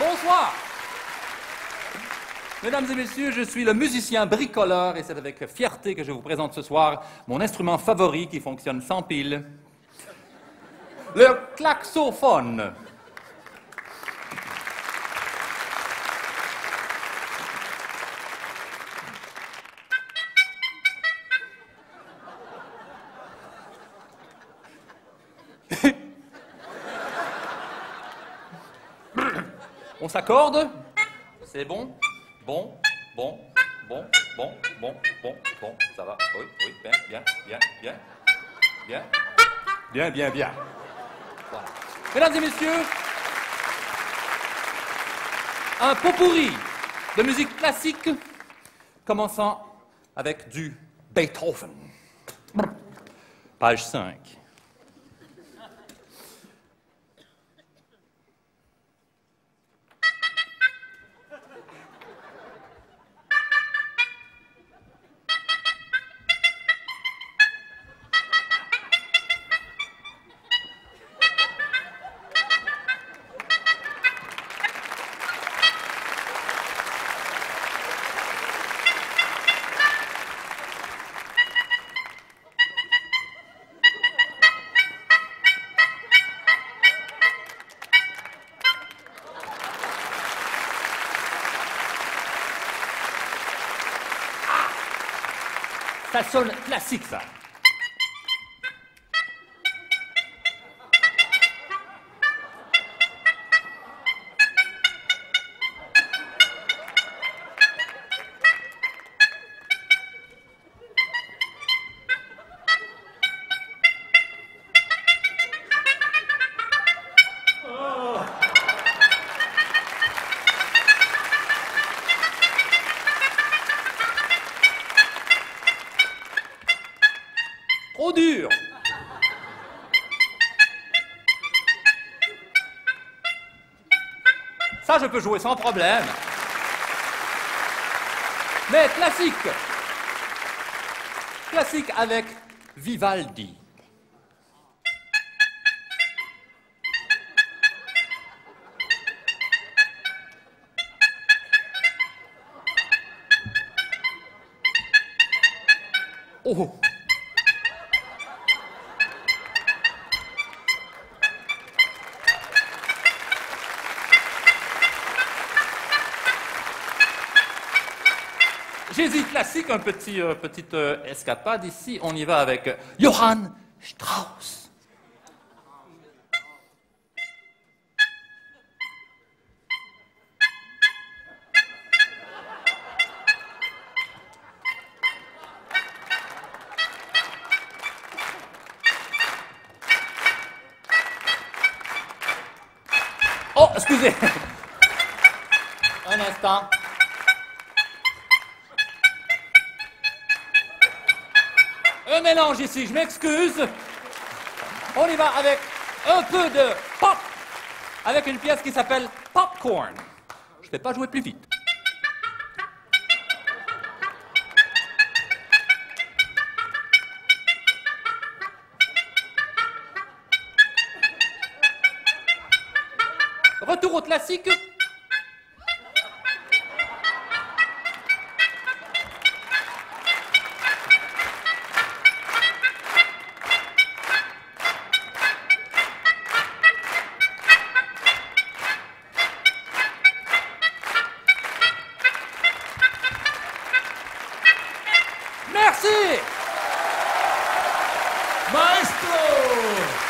Bonsoir. Mesdames et messieurs, je suis le musicien bricoleur et c'est avec fierté que je vous présente ce soir mon instrument favori qui fonctionne sans pile, le klaxophone. On s'accorde? C'est bon? Bon Bon Bon Bon Bon Bon Bon Ça va Oui, oui, bien, bien, bien, bien. Bien Bien, bien, bien. Voilà. Mesdames et messieurs, un pot pourri de musique classique commençant avec du Beethoven. Page 5. Ça sonne classique, ça. Trop dur. Ça, je peux jouer sans problème. Mais classique. Classique avec Vivaldi. Oh J'hésite classique, un petit, euh, euh, escapade ici. On y va avec Johann Strauss. Oh, excusez. Un instant. Mélange ici, je m'excuse. On y va avec un peu de pop, avec une pièce qui s'appelle Popcorn. Je ne vais pas jouer plus vite. Retour au classique. Maestro!